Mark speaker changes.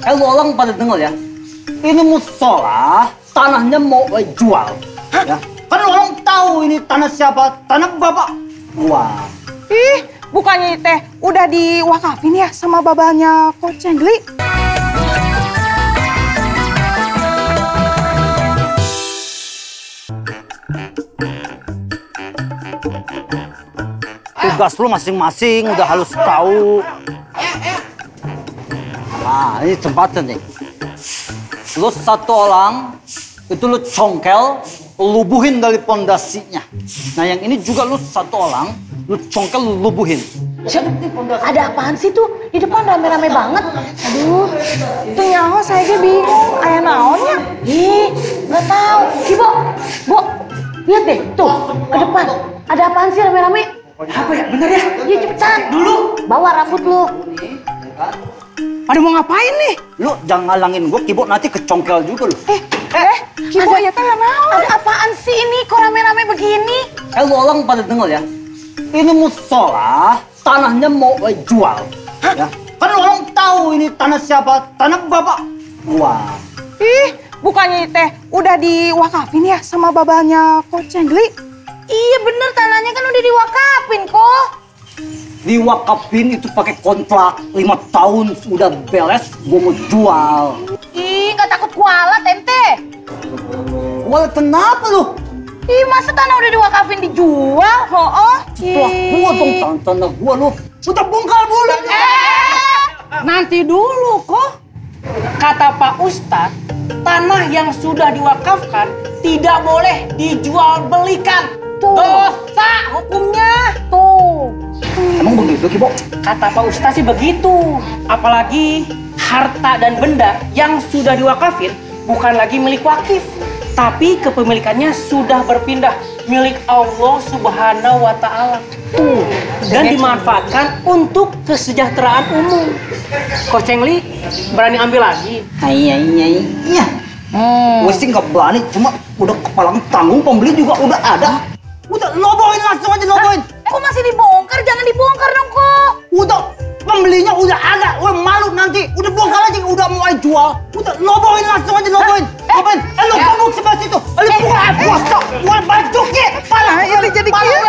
Speaker 1: Eh lu orang pada denger ya. Ini musola, tanahnya mau gue jual. Ya. Kan orang tahu ini tanah siapa? Tanah bapak. Wah.
Speaker 2: Ih, bukannya teh udah diwakafin ya sama babanya Coach Cengli?
Speaker 1: Tugas lu masing-masing udah halus tahu. Nah, ini tempatnya nih. Lu satu orang, itu lu congkel, lu lubuhin dari pondasinya. Nah, yang ini juga lu satu orang, lu congkel, lu lubuhin.
Speaker 3: Ada apaan sih tuh? Di depan rame-rame banget. Aduh,
Speaker 2: Tuh nyaho saya ge bingung, aya naonnya?
Speaker 3: ih, nggak tahu. Ki, Bo, Bo, lihat deh, tuh, ke depan. Ada apaan sih rame-rame?
Speaker 2: Apa ya? Bener ya?
Speaker 3: Iya, cepetan. Dulu. Bawa rambut lu.
Speaker 2: Pada mau ngapain nih?
Speaker 1: Lu jangan ngalangin gua, Kibo nanti kecongkel juga lu.
Speaker 2: Eh, eh, Kibo ya teh naon?
Speaker 3: Ada apaan sih ini? Kok rame-rame begini?
Speaker 1: Eh lu orang pada denger ya. Ini musola, tanahnya mau gue jual. Ya. Kan orang tahu ini tanah siapa? Tanah bapak. Wah.
Speaker 2: Ih, bukannya teh udah diwakafin ya sama babanya Coach Cengli?
Speaker 3: Iya bener, tanahnya kan udah diwakafin kok.
Speaker 1: Diwakafin itu pakai kontrak lima tahun udah beres, gua mau jual.
Speaker 3: Ih, nggak takut kualat ente.
Speaker 1: Wah kenapa lu?
Speaker 3: Ih, masa tanah udah diwakafin dijual? Oh,
Speaker 1: Setelah gua dong tanah, tanah gua lu. Udah bongkar bulat.
Speaker 4: Nanti dulu kok. Kata Pak Ustadz, tanah yang sudah diwakafkan tidak boleh dijual belikan.
Speaker 3: Tuh.
Speaker 4: Dosa hukumnya.
Speaker 3: Tuh.
Speaker 1: Begitu, Kibo?
Speaker 4: Kata Pak Ustadz sih begitu. Apalagi harta dan benda yang sudah diwakafin bukan lagi milik wakif. Tapi kepemilikannya sudah berpindah milik Allah Subhanahu wa taala. Tuh, dan dimanfaatkan untuk kesejahteraan umum. Coach Cengli berani ambil lagi.
Speaker 1: Iya, iya, iya. Hmm. Gue sih nggak berani, cuma udah kepala tanggung, pembeli juga udah ada. Udah lobohin langsung aja lobohin.
Speaker 3: Kok masih dibongkar? Jangan
Speaker 1: jual, udah lobohin langsung aja lobohin. Lobohin, eh lo gabung sebelah situ, lo buka, puasa, gue baju ke, pala,
Speaker 2: Ah, ini jadi
Speaker 1: pala